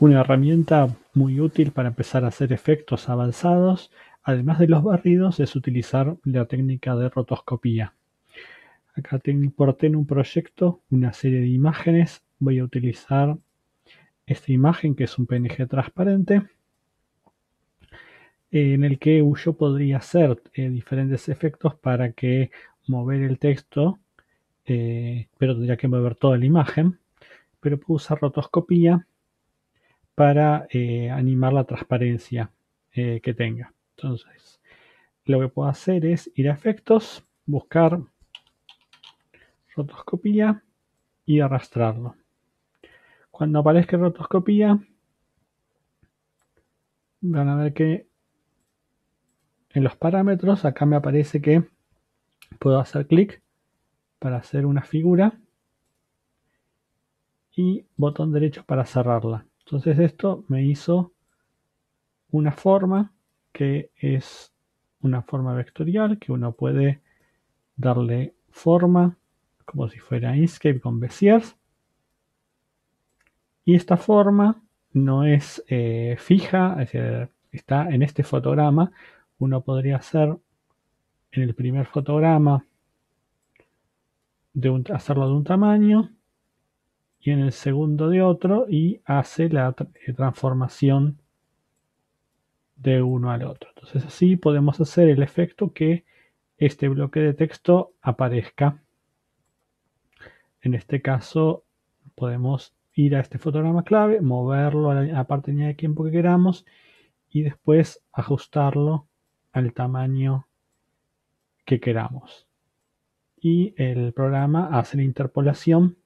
Una herramienta muy útil para empezar a hacer efectos avanzados, además de los barridos, es utilizar la técnica de rotoscopía. Acá te importé en un proyecto una serie de imágenes. Voy a utilizar esta imagen que es un PNG transparente en el que yo podría hacer eh, diferentes efectos para que mover el texto, eh, pero tendría que mover toda la imagen, pero puedo usar rotoscopía para eh, animar la transparencia que tenga. Entonces, lo que puedo hacer es ir a efectos, buscar rotoscopía y arrastrarlo. Cuando aparezca rotoscopía, van a ver que en los parámetros acá me aparece que puedo hacer clic para hacer una figura y botón derecho para cerrarla. Entonces esto me hizo una forma que es una forma vectorial que uno puede darle forma como si fuera Inkscape con Beziers y esta forma no es eh, fija, está en este fotograma. Uno podría hacer en el primer fotograma hacerlo de un tamaño y en el segundo de otro y hace la eh, transformación de uno al otro. Entonces así podemos hacer el efecto que este bloque de texto aparezca. En este caso podemos ir a este fotograma clave, moverlo a la parte de tiempo que queramos y después ajustarlo al tamaño que queramos. Y el programa hace la interpolación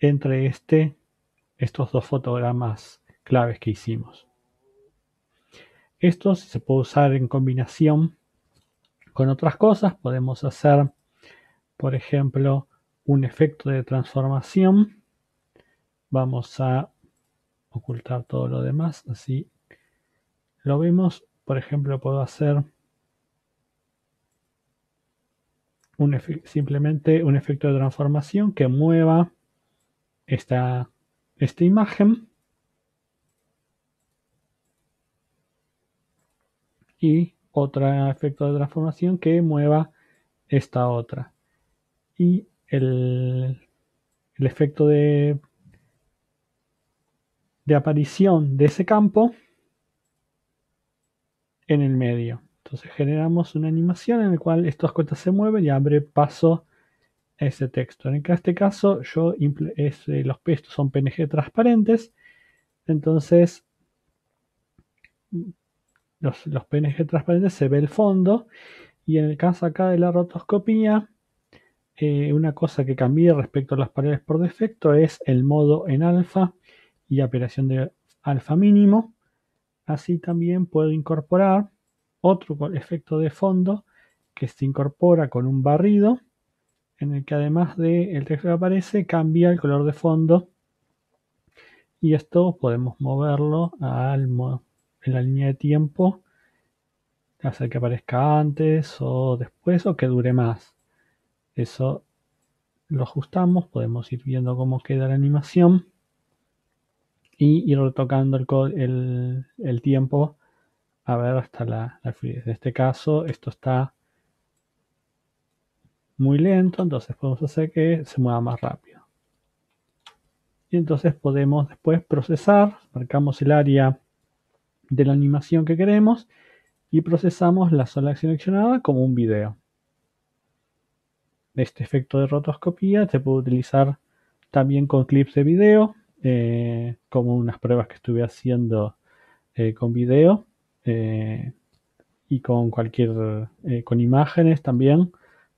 entre este, estos dos fotogramas claves que hicimos. Esto se puede usar en combinación con otras cosas. Podemos hacer, por ejemplo, un efecto de transformación Vamos a ocultar todo lo demás, así lo vemos. Por ejemplo, puedo hacer un simplemente un efecto de transformación que mueva esta, esta imagen y otro efecto de transformación que mueva esta otra y el, el efecto de de aparición de ese campo en el medio. Entonces generamos una animación en la cual estas cuentas se mueven y abre paso ese texto. En este caso, yo eh, los estos son PNG transparentes. Entonces, los, PNG transparentes se ve el fondo. Y en el caso acá de la rotoscopía, eh, una cosa que cambié respecto a las paredes por defecto es el modo en alfa y operación de alfa mínimo. Así también puedo incorporar otro efecto de fondo que se incorpora con un barrido en el que además del texto que aparece cambia el color de fondo y esto podemos moverlo al, en la línea de tiempo hacer que aparezca antes o después o que dure más eso lo ajustamos podemos ir viendo cómo queda la animación y ir retocando el, el, tiempo a ver hasta la, fluidez. En este caso, esto está muy lento, entonces podemos hacer que se mueva más rápido. Y entonces podemos después procesar, marcamos el área de la animación que queremos y procesamos la sola seleccionada como un video. Este efecto de rotoscopía se puede utilizar también con clips de video eh, como unas pruebas que estuve haciendo eh, con video eh, y con cualquier, con imágenes también.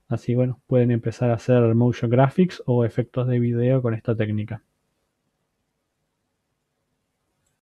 Así bueno, pueden empezar a hacer motion graphics o efectos de video con esta técnica.